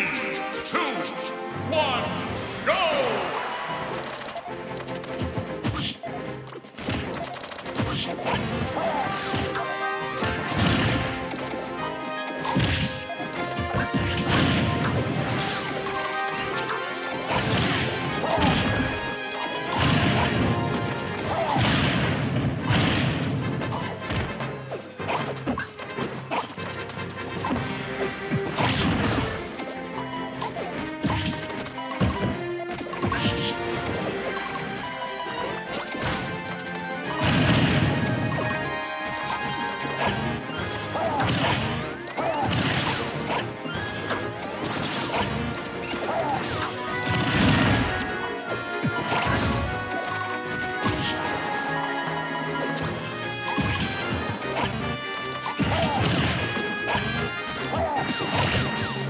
Three, two, one. Yeah.